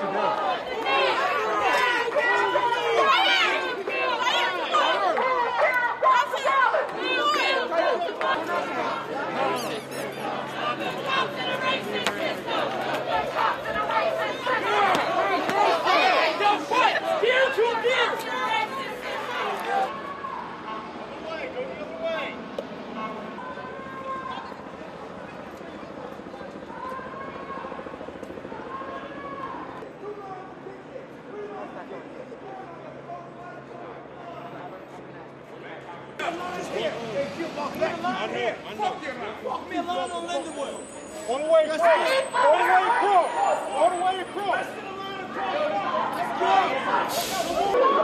to go. Walk me alone on Lindenwood. All the way across. All the way across. All the way across. Let's go.